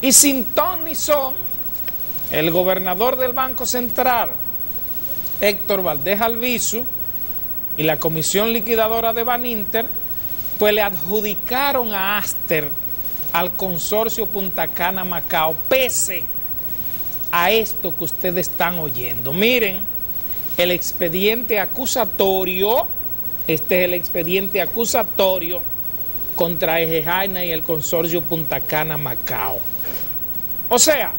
Y sin ton ni son, el gobernador del Banco Central, Héctor Valdés Albizu, y la comisión liquidadora de Baninter, pues le adjudicaron a Aster al consorcio Punta Cana Macao, pese a esto que ustedes están oyendo. Miren, el expediente acusatorio, este es el expediente acusatorio contra Eje y el consorcio Punta Cana Macao. O sea,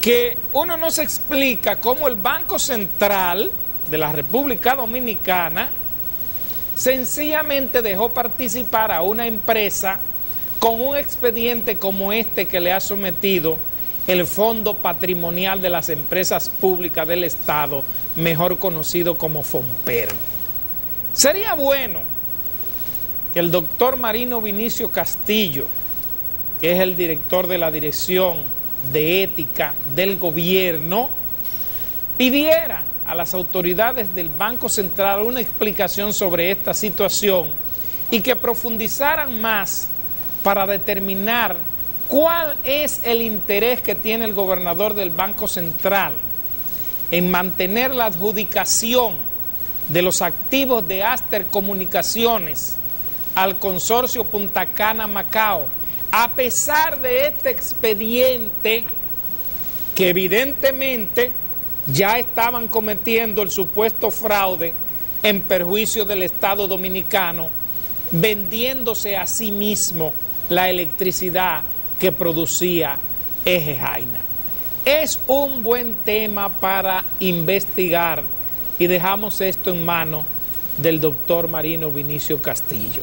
que uno no se explica cómo el Banco Central de la República Dominicana sencillamente dejó participar a una empresa con un expediente como este que le ha sometido el Fondo Patrimonial de las Empresas Públicas del Estado, mejor conocido como FOMPER. Sería bueno que el doctor Marino Vinicio Castillo, que es el director de la Dirección de Ética del Gobierno, pidiera a las autoridades del Banco Central una explicación sobre esta situación y que profundizaran más para determinar cuál es el interés que tiene el gobernador del Banco Central en mantener la adjudicación de los activos de Aster Comunicaciones al consorcio Punta Cana Macao, a pesar de este expediente que evidentemente ya estaban cometiendo el supuesto fraude en perjuicio del Estado dominicano, vendiéndose a sí mismo la electricidad que producía Eje Jaina. Es un buen tema para investigar y dejamos esto en manos del doctor Marino Vinicio Castillo.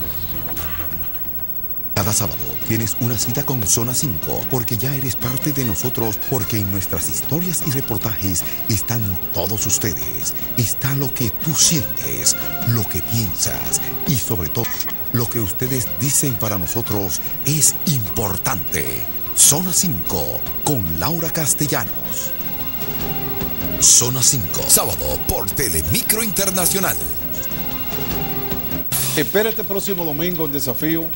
Cada sábado tienes una cita con Zona 5 porque ya eres parte de nosotros porque en nuestras historias y reportajes están todos ustedes. Está lo que tú sientes, lo que piensas y sobre todo lo que ustedes dicen para nosotros es importante. Zona 5 con Laura Castellanos. Zona 5, sábado por Telemicro Internacional. Espera este próximo domingo el desafío